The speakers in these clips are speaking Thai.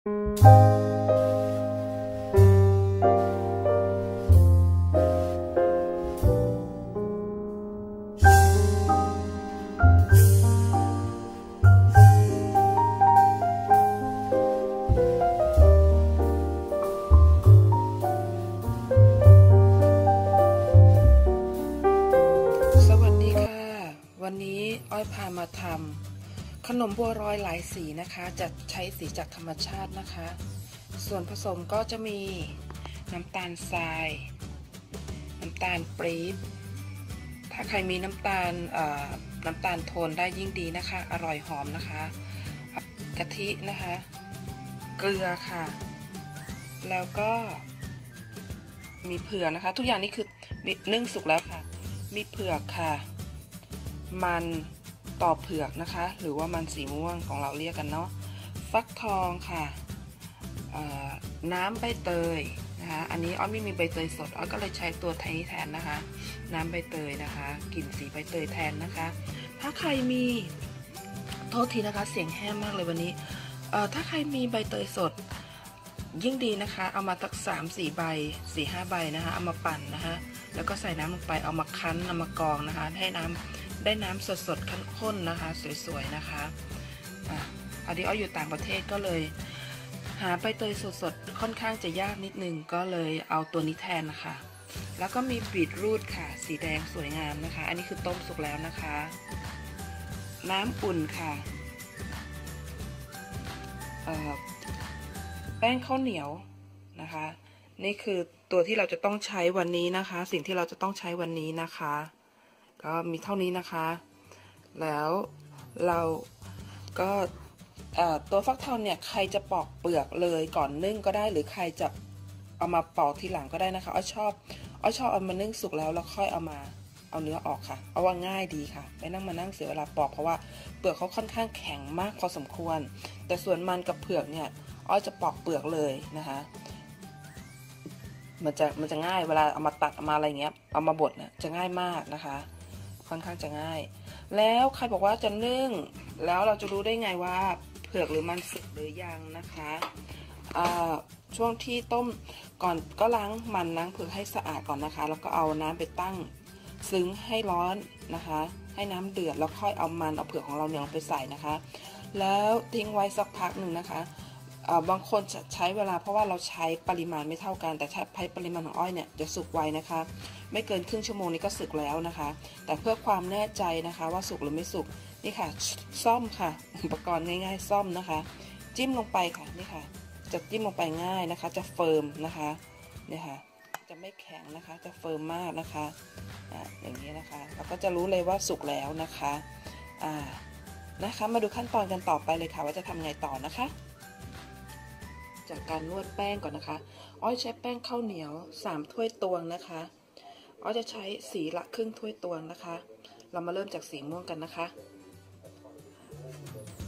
สวัสดีค่ะ วันนี้อ้อยพามาทำ ขนมบัวรอยหลายสีนะคะ จะใช้สีจากธรรมชาตินะคะ ส่วนผสมก็จะมีน้ำตาลทราย น้ำตาลปรี๊บถ้าใครมีน้ำตาลน้ำตาลโทนได้ยิ่งดีนะคะ อร่อยหอมนะคะ กะทินะคะ เกลือค่ะ แล้วก็มีเผือกนะคะ ทุกอย่างนี่คือนึ่งสุกแล้วค่ะ มีเผือกค่ะ มัน ต่อเผือกนะคะ หรือว่ามันสีม่วงของเราเรียกกันเนาะฟักทองค่ะน้ำใบเตยนะคะอันนี้อ้อไม่มีใบเตยสดอ้อก็เลยใช้ตัวไทยแทนนะคะ น้ำใบเตยนะคะกลิ่นสีใบเตยแทนนะคะ ถ้าใครมีโทษทีนะคะเสียงแห้งมากเลยวันนี้ถ้าใครมีใบเตยสดยิ่งดีนะคะ เอามาตักสามสี่ใบสี่ห้าใบนะคะ เอามาปั่นนะคะ แล้วก็ใส่น้ำลงไปเอามาคั้นเอามากรองนะคะ ให้น้ำ ได้น้ำสดๆข้นๆนะคะ สวยๆนะคะอันนี้อ้ออยู่ต่างประเทศก็เลย หาใบเตยสดๆค่อนข้างจะยากนิดนึงก็เลยเอาตัวนี้แทนนะคะ แล้วก็มีบีทรูทค่ะ สีแดงสวยงามนะคะ อันนี้คือต้มสุกแล้วนะคะ น้ำอุ่นค่ะแป้งข้าวเหนียวนะคะ นี่คือตัวที่เราจะต้องใช้วันนี้นะคะ สิ่งที่เราจะต้องใช้วันนี้นะคะ ก็มีเท่านี้นะคะ แล้วเราก็ตัวฟักทองเนี่ยใครจะปอกเปลือกเลยก่อนนึ่งก็ได้ หรือใครจะเอามาปอกทีหลังก็ได้นะคะอ้อชอบอ้อชอบเอามานึ่งสุกแล้วแล้วค่อยเอามาเอาเนื้อออกค่ะ เอาว่าง่ายดีค่ะไม่นั่งมานั่งเสียเวลาปอกเพราะว่าเปลือกเขาค่อนข้างแข็งมากพอสมควร แต่ส่วนมันกับเผือกเนี่ยอ้อยจะปอกเปลือกเลยนะคะ มันจะมันจะง่ายเวลาเอามาตัดเอามาอะไรเงี้ยเอามาบดเนี่ยจะง่ายมากนะคะ ค่อนข้างจะง่าย แล้วใครบอกว่าจะนึ่ง แล้วเราจะรู้ได้ไงว่าเผือกหรือมันสุกหรือยังนะคะช่วงที่ต้มก่อนก็ล้างมันล้างเผือกให้สะอาดก่อนนะคะ แล้วก็เอาน้ำไปตั้งซึ้งให้ร้อนนะคะ ให้น้ำเดือดแล้วค่อยเอามันเอาเผือกของเราเนี่ยลงไปใส่นะคะ แล้วทิ้งไว้สักพักหนึ่งนะคะ บางคนใช้เวลาเพราะว่าเราใช้ปริมาณไม่เท่ากัน แต่ใช้ปริมาณของอ้อยเนี่ยจะสุกไวนะคะ ไม่เกินครึ่งชั่วโมงนี้ก็สุกแล้วนะคะ แต่เพื่อความแน่ใจนะคะว่าสุกหรือไม่สุกนี่ค่ะซ่อมค่ะ อุปกรณ์ง่ายๆ ซ่อมนะคะ จิ้มลงไปค่ะนี่ค่ะ จะจิ้มลงไปง่ายนะคะ จะเฟิร์มนะคะนี่ค่ะจะไม่แข็งนะคะจะเฟิร์มมากนะคะอ่าอย่างนี้นะคะเราก็จะรู้เลยว่าสุกแล้วนะคะอ่านะคะ มาดูขั้นตอนกันต่อไปเลยค่ะว่าจะทำไงต่อนะคะ จากการนวดแป้งก่อนนะคะ อ้อยใช้แป้งข้าวเหนียว 3 ถ้วยตวงนะคะ อ้อยจะใช้สีละครึ่งถ้วยตวงนะคะ เรามาเริ่มจากสีม่วงกันนะคะ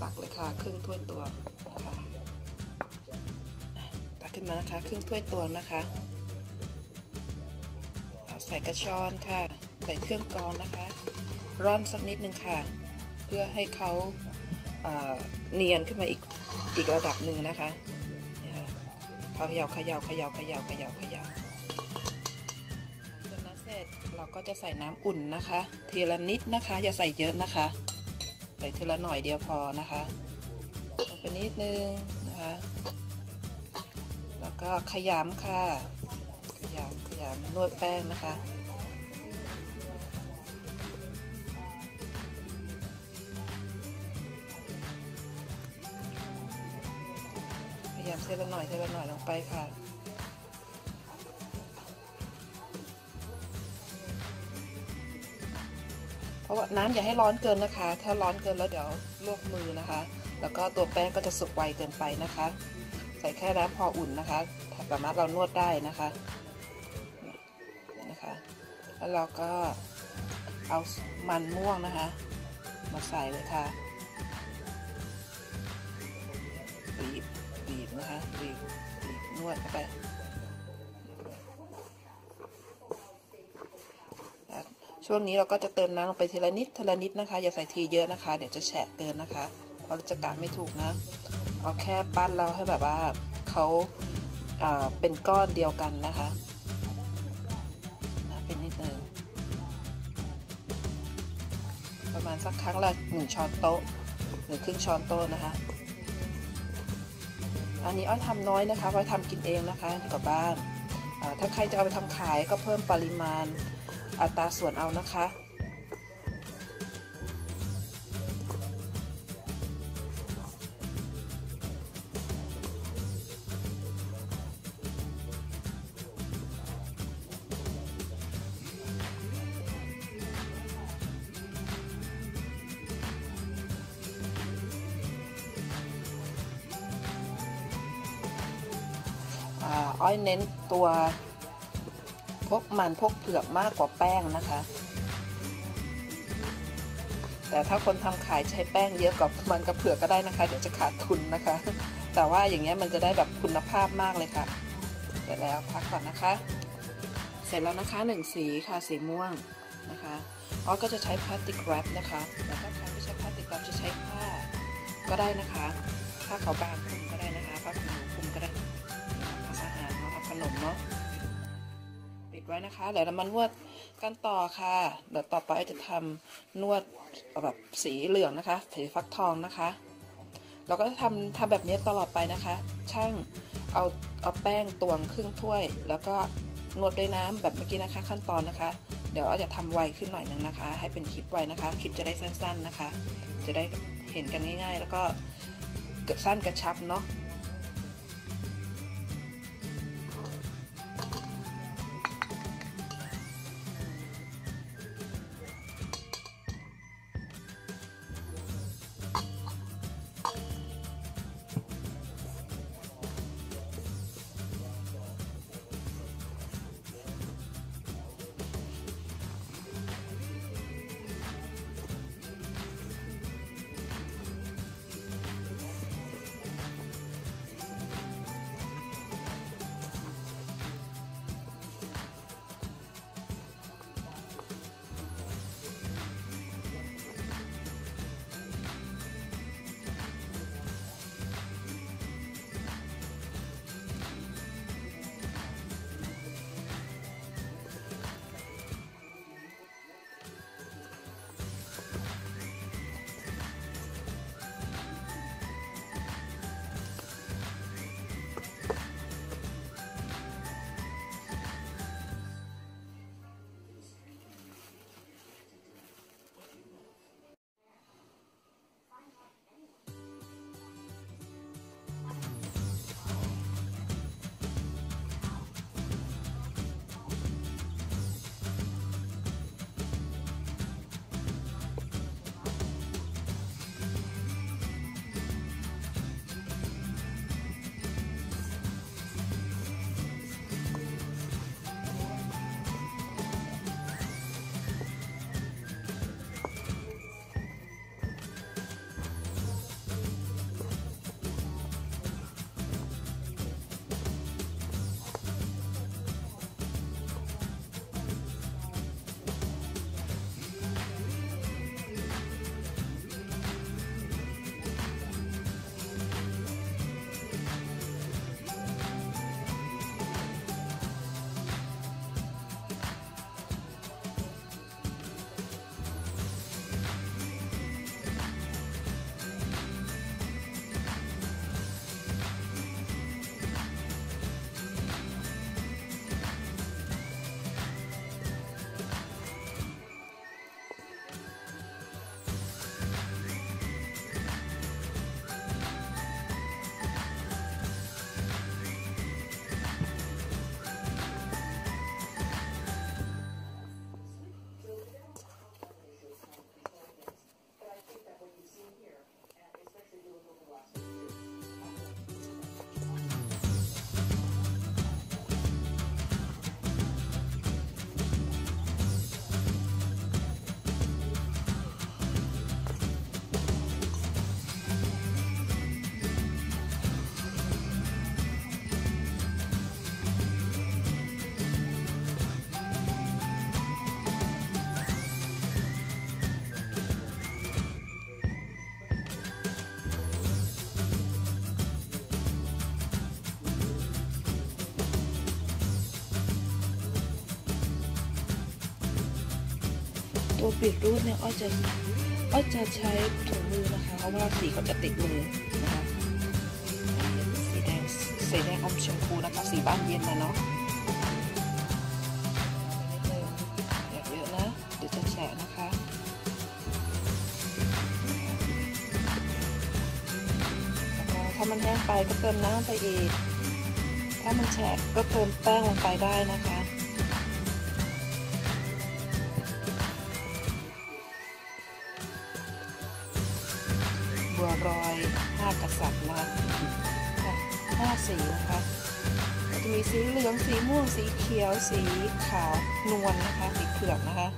ตักเลยค่ะครึ่งถ้วยตวงนะคะตักขึ้นมานะคะ ครึ่งถ้วยตวงนะคะ ใส่กระชอนค่ะ ใส่เครื่องกรองนะคะ ร่อนสักนิดนึงค่ะ เพื่อให้เขาเนียนขึ้นมาอีกอีกระดับหนึ่งนะคะ ขย่าเขย่าเขย่าเขย่าเขย่าเขย่าจนน้ำเสร็จเราก็จะใส่น้ำอุ่นนะคะ ทีละนิดนะคะ อย่าใส่เยอะนะคะ ใส่ทีละหน่อยเดียวพอนะคะลงไปนิดนึงนะคะ แล้วก็ขยำค่ะ ขยำขยำนวดแป้งนะคะ ทละหน่อยเทละหน่อยลงไปค่ะเพราะว่าน้ำอย่าให้ร้อนเกินนะคะ ถ้าร้อนเกินแล้วเดี๋ยวลวกมือนะคะ แล้วก็ตัวแป้งก็จะสุกไวเกินไปนะคะ ใส่แค่น้ำพออุ่นนะคะสามารถเรานวดได้นะคะนะคะ แล้วเราก็เอามันม่วงนะคะ มาใส่เลยค่ะ นะคะบีบบีบนวดเข้าไปช่วงนี้เราก็จะเติมน้ำลงไปทีละนิดทีละนิดนะคะ อย่าใส่ทีเยอะนะคะ เดี๋ยวจะแฉะเกินนะคะเพราะจะกะไม่ถูกนะเอาแค่ปั้นแล้วให้แบบว่าเขาอ่าเป็นก้อนเดียวกันนะคะนะเป็นนิดนึงประมาณสักครั้งละหนึ่งช้อนโต๊ะหรือครึ่งช้อนโต๊ะนะคะ อันนี้อ้อยทำน้อยนะคะไว้ทำกินเองนะคะอยู่กับบ้านถ้าใครจะเอาไปทำขายก็เพิ่มปริมาณอัตราส่วนเอานะคะ อ้อยเน้นตัวพวกมันพวกเผือกมากกว่าแป้งนะคะ แต่ถ้าคนทำขายใช้แป้งเยอะกว่ามันกับเผือกก็ได้นะคะ เดี๋ยวจะขาดทุนนะคะ แต่ว่าอย่างเงี้ยมันจะได้แบบคุณภาพมากเลยค่ะ เสร็จแล้วพักก่อนนะคะ เสร็จแล้วนะคะหนึ่งสีค่ะสีม่วงนะคะอ้อก็จะใช้พลาสติกแรปนะคะแต่ถ้าใครไม่ใช้พลาสติกแรปจะใช้ผ้าก็ได้นะคะผ้าขาวบางคลุมก็ได้นะคะผ้าขนหนูคลุมก็ได้ ขนมเนาะปิดไว้นะคะเดี๋ยวเรามานวดกันต่อค่ะเดี๋ยวต่อไปจะทำนวดแบบสีเหลืองนะคะ สีฟักทองนะคะ เราก็จะทำทำแบบนี้ตลอดไปนะคะ ช่างเอาเอาแป้งตวงครึ่งถ้วย แล้วก็นวดด้วยน้ำแบบเมื่อกี้นะคะ ขั้นตอนนะคะ เดี๋ยวเราจะทำไวขึ้นหน่อยนึงนะคะ ให้เป็นคลิปไวนะคะ คลิปจะได้สั้น ๆนะคะ จะได้เห็นกันง่าย ๆ แล้วก็เกิดสั้นกระชับเนาะ ตัวบีทรูทเนี่ยอ้อยจะอ้อยจะใช้ถุงมือนะคะเพราะว่าสีเขาจะติดมือนะคะสีแดงสีแดงอมชมพูนะคะสีบ้านเย็นนะเนาะเยอะนะเดี๋ยวจะแฉะนะคะถ้ามันแห้งไปก็เติมน้ำไปอีก ถ้ามันแฉะก็เติมแป้งลงไปได้นะคะ กษัตริย์นะคะห้าสีนะคะจะมีสีเหลืองสีม่วงสีเขียว สีขาวนวลนะคะ สีเผือกนะคะ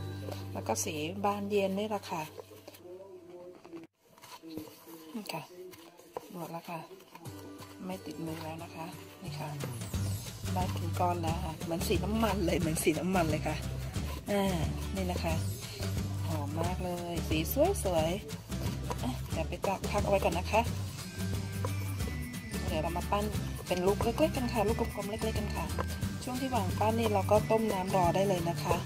แล้วก็สีบานเย็นนี่แหละค่ะนี่ค่ะหมดแล้วค่ะ ไม่ติดมือแล้วนะคะนี่ค่ะได้เป็นก้อนแล้วค่ะเหมือนสีน้ำมันเลยเหมือนสีน้ำมันเลยค่ะอ่านี่นะคะหอมมากเลย สีสวยสวยเดี๋ยวไปตักพักเอาไว้ก่อนนะคะ ดี๋ยวเรามาปั้นเป็นลูกเล็กๆกันค่ะ ลูกกลมๆเล็กๆกันค่ะ ช่วงที่วางปั้นนี่เราก็ต้มน้ำรอได้เลยนะคะ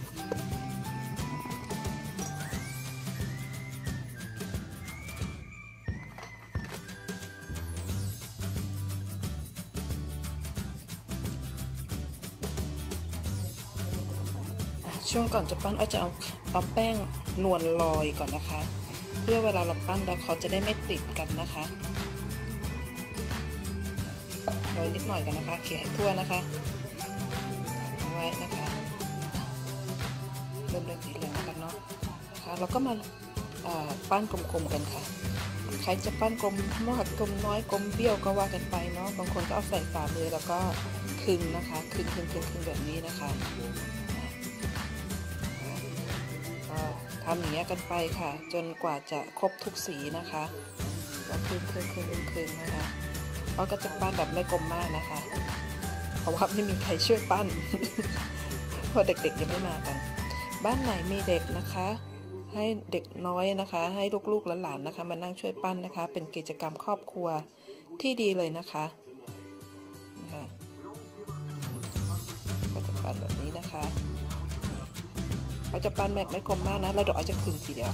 ช่วงก่อนจะปั้นอ้อยจะเอาเอาแป้งนวลลอยก่อนนะคะ เพื่อเวลาเราปั้นแล้วเขาจะได้ไม่ติดกันนะคะ โรยนิดหน่อยกันนะคะ เขี่ยให้ทั่วนะคะเอาไว้นะคะ เริ่มเริ่มสีเหลืองกันเนาะค่ะแล้วก็มาปั้นกลมๆกันค่ะ ใครจะปั้นกลมมากกลมน้อยกลมเบี้ยวก็ว่ากันไปเนาะบางคนก็เอาใส่ฝ่ามือแล้วก็คึงนะคะคึงคึงคึงคึงแบบนี้นะคะทำอย่างเงี้ยกันไปค่ะ จนกว่าจะครบทุกสีนะคะก็คืนคืนคืนคืนนะคะ เราก็จะปั้นแบบไม่กลมมากนะคะ เพราะว่าไม่มีใครช่วยปั้นเพราะเด็กๆยังไม่มากัน บ้านไหนมีเด็กนะคะ ให้เด็กน้อยนะคะ ให้ลูกๆและหลานนะคะ มานั่งช่วยปั้นนะคะ เป็นกิจกรรมครอบครัวที่ดีเลยนะคะนะคะก็จะปั้นแบบนี้นะคะเราจะปั้นแบบไม่กลมมากนะแล้วเดี๋ยวอาจจะคืนทีเดียว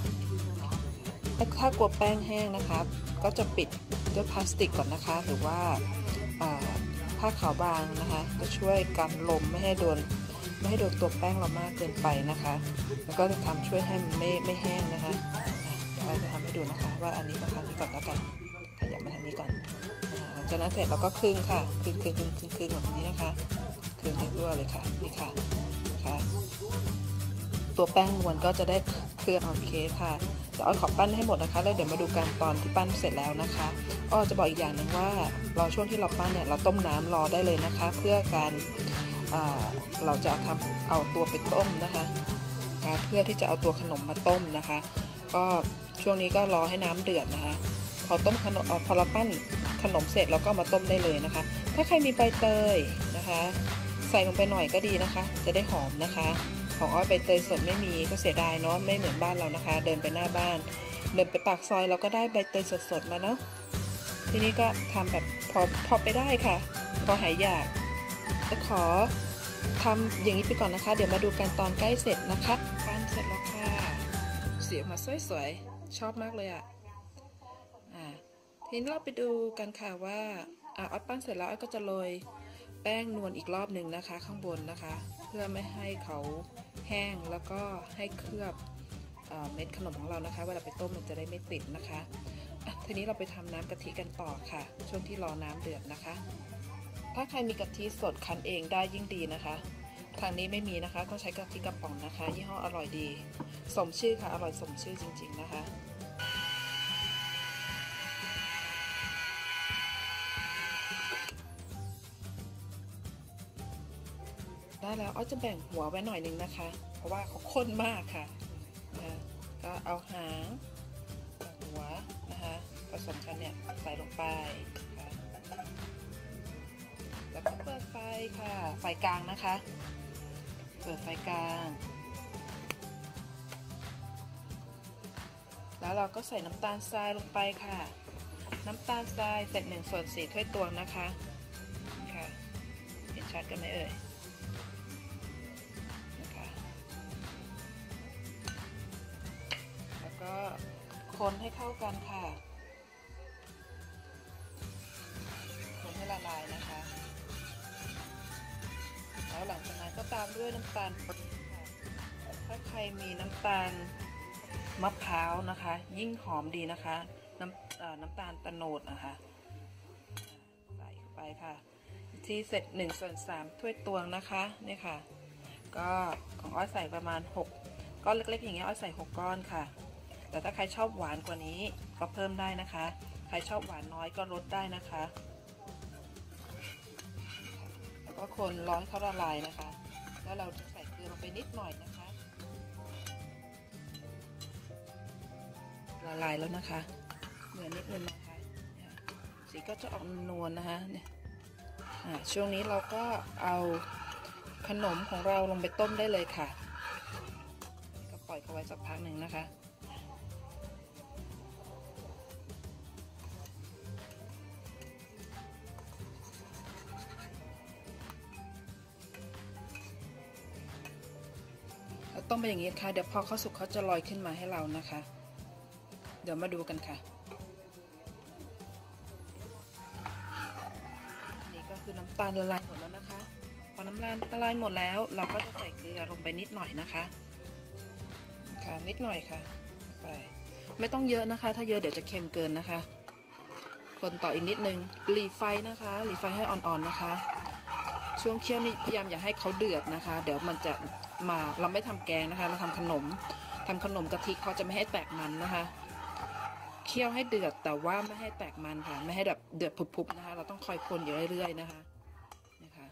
ถ้ากลัวแป้งแห้งนะคะ ก็จะปิดด้วยพลาสติกก่อนนะคะ หรือว่าผ้าขาวบางนะคะ จะช่วยกันลมไม่ให้โดนไม่ให้โดนตัวแป้งเรามากเกินไปนะคะ แล้วก็จะทำช่วยให้มันไม่ไม่แห้งนะคะเราจะทำให้ดูนะคะ ว่าอันนี้มาทางนี้ก่อนแล้วกันขยับมาทางนี้ก่อนหลังจากนั้นเสร็จเราก็ครึ่งค่ะครึ่งครึ่งครึ่งครึ่งครึ่งแบบนี้นะคะครึ่งให้ทั่วเลยค่ะนี่ค่ะนะคะตัวแป้งนวลก็จะได้เคลือนโอเคค่ะ เดี๋ยวอ้อขอปั้นให้หมดนะคะ แล้วเดี๋ยวมาดูกันตอนที่ปั้นเสร็จแล้วนะคะอ้อจะบอกอีกอย่างหนึ่งว่ารอช่วงที่เราปั้นเนี่ยเราต้มน้ำรอได้เลยนะคะ เพื่อการเราจะทำเอาตัวไปต้มนะคะเพื่อที่จะเอาตัวขนมมาต้มนะคะ ก็ช่วงนี้ก็รอให้น้ำเดือดนะคะ พอต้มขนมพอเราปั้นขนมเสร็จเราก็มาต้มได้เลยนะคะ ถ้าใครมีใบเตยนะคะ ใส่ลงไปหน่อยก็ดีนะคะ จะได้หอมนะคะ ของอ้อยใบเตยสดไม่มีก็เสียดายเนาะไม่เหมือนบ้านเรานะคะ เดินไปหน้าบ้าน เดินไปปากซอยเราก็ได้ใบเตยสดๆมาเนาะทีนี้ก็ทำแบบพอพอไปได้ค่ะ พอหายอยากจะขอทำอย่างนี้ไปก่อนนะคะ เดี๋ยวมาดูกันตอนใกล้เสร็จนะคะปั้นเสร็จแล้วค่ะเสียมาสวยๆชอบมากเลยอะอ่าทีนี้เราไปดูกันค่ะว่าอ่าออดปั้นเสร็จแล้วออดก็จะโรยแป้งนวลอีกรอบหนึ่งนะคะ ข้างบนนะคะ พื่อไม่ให้เขาแห้งแล้วก็ให้เคลือบเม็ดขนมของเรานะคะ เวลาไปต้มมันจะได้ไม่ติดนะคะทีนี้เราไปทำน้ำกะทิกันต่อค่ะ ช่วงที่รอน้ำเดือดนะคะ ถ้าใครมีกะทิสดคั้นเองได้ยิ่งดีนะคะทางนี้ไม่มีนะคะ ต้องใช้กะทิกระป๋องนะคะ ยี่ห้ออร่อยดี สมชื่อค่ะ อร่อยสมชื่อจริง ๆ นะคะ แล้วอ้อจะแบ่งหัวไว้หน่อยนึงนะคะ เพราะว่าเขาข้นมากค่ะนะก็เอาหางหัวนะคะผสมกันเนี่ยใส่ลงไปแล้วก็เปิดไฟค่ะ ไฟกลางนะคะ เปิดไฟกลาง แล้วเราก็ใส่น้ำตาลทรายลงไปค่ะ น้ำตาลทรายเสร็จหนึ่งส่วนสี่ถ้วยตวงนะคะค่ะเห็นชัดกันไหมเอ่ย ก็คนให้เข้ากันค่ะ คนให้ละลายนะคะ แล้วหลังจากนั้นก็ตามด้วยน้ำตาลถ้าใครมีน้ำตาลมะพร้าวนะคะ ยิ่งหอมดีนะคะ น้ำน้ำตาลตะโนดนะคะใส่เข้าไปค่ะที่เสร็จ1ส่วน3ถ้วยตวงนะคะนี่ค่ะ ก็ของอ้อยใส่ประมาณ 6 ก้อนเล็กๆอย่างเงี้ยอ้อยใส่ 6 ก้อนค่ะ แต่ถ้าใครชอบหวานกว่านี้ก็เพิ่มได้นะคะ ใครชอบหวานน้อยก็ลดได้นะคะ แล้วก็คนร้อนเขาละลายนะคะ แล้วเราจะใส่เกลือลงไปนิดหน่อยนะคะละลายแล้วนะคะเหลือนิดนึงนะคะสีก็จะออกนวลนะคะเนี่ยช่วงนี้เราก็เอาขนมของเราลงไปต้มได้เลยค่ะ ก็ปล่อยเขาไว้สักพักหนึ่งนะคะ ต้มไปอย่างนี้ค่ะ เดี๋ยวพอเขาสุกเขาจะลอยขึ้นมาให้เรานะคะ เดี๋ยวมาดูกันค่ะ นี่ก็คือน้ำตาลละลายหมดแล้วนะคะ พอน้ำตาลละลายหมดแล้ว เราก็จะใส่เกลือลงไปนิดหน่อยนะคะ ค่ะนิดหน่อยค่ะ ไป ไม่ต้องเยอะนะคะ ถ้าเยอะเดี๋ยวจะเค็มเกินนะคะ คนต่ออีกนิดนึงหลีไฟนะคะหลีไฟให้อ่อนๆนะคะ ช่วงเคี่ยวนี่พยายามอย่าให้เขาเดือดนะคะ เดี๋ยวมันจะ มาเราไม่ทำแกงนะคะ เราทำขนมทำขนมกะทิเขาจะไม่ให้แตกมันนะคะเคี่ยวให้เดือดแต่ว่าไม่ให้แตกมันค่ะ ไม่ให้แบบเดือดพุบๆนะคะ เราต้องคอยคนอยู่เรื่อยๆนะคะนี่ค่ะ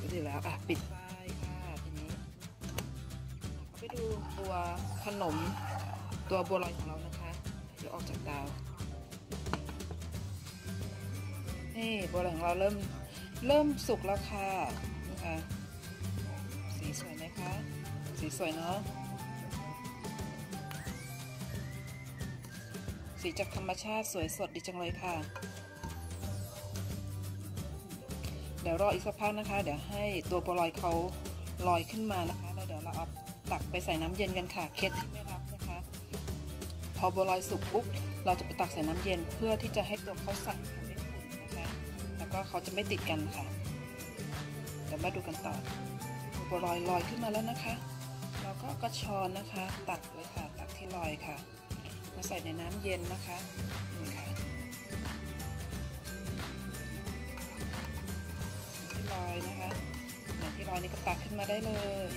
ก็ดีแล้วอะปิดไฟค่ะทีนี้ไปดูตัวขนมตัวบัวลอยของเรานะคะ เดี๋ยวออกจากเตานี่บัวลอยของเราเริ่ม เริ่มสุกแล้วค่ะนะคะสีสวยไหมคะ สีสวยเนาะสีจากธรรมชาติสวยสดดีจังเลยค่ะ เดี๋ยวรออีกสักพักนะคะ เดี๋ยวให้ตัวบัวลอยเขาลอยขึ้นมานะคะแล้วเดี๋ยวเราเอาตักไปใส่น้ำเย็นกันค่ะ เคล็ดที่ไม่รับนะคะ พอบัวลอยสุกปุ๊บเราจะไปตักใส่น้ำเย็นเพื่อที่จะให้ตัวเขาสั่น ก็เขาจะไม่ติดกันค่ะเดี๋ยวมาดูกันต่อบัวลอยลอยขึ้นมาแล้วนะคะ เราก็กระชอนนะคะ ตักเลยค่ะ ตักที่ลอยค่ะ มาใส่ในน้ำเย็นนะคะนี่ค่ะที่ลอยนะคะหลังที่ลอยนี่ก็ตักขึ้นมาได้เลย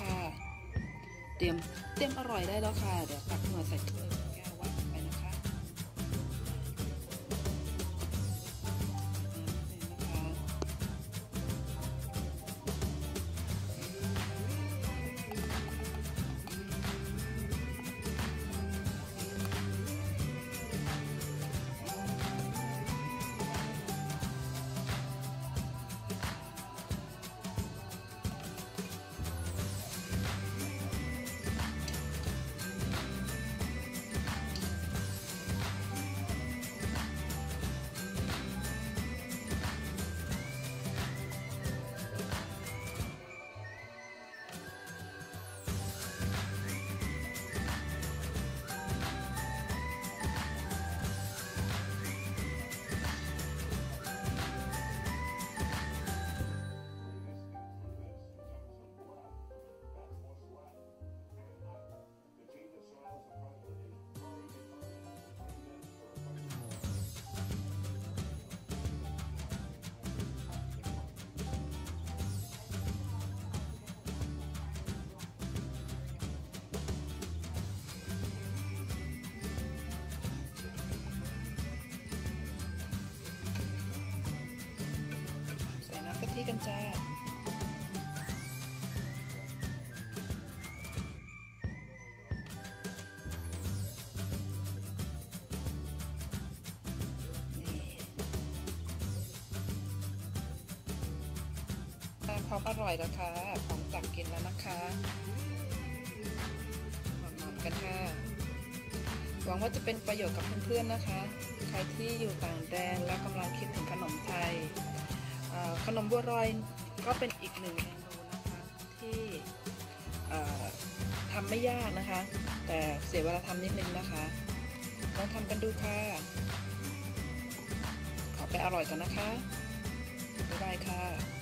ค่ะ เตรียมเตรียมอร่อยได้แล้วค่ะ เดี๋ยวตักขึ้นมาใส่ถ้วย ที่กันจ้านี่พร้อมอร่อยแล้วค่ะพร้อมตักกินแล้วนะคะหอมๆกันค่ะหวังว่าจะเป็นประโยชน์กับเพื่อนๆนะคะ ใครที่อยู่ต่างแดนแล้วกำลังคิดถึงขนมไทย ขนมบัวรอยก็เป็นอีกหนึ่งเมนูนะคะที่ทำไม่ยากนะคะ แต่เสียเวลาทำนิดนึงนะคะลองทำกันดูค่ะ ขอไปอร่อยกันนะคะบ๊ายบายค่ะ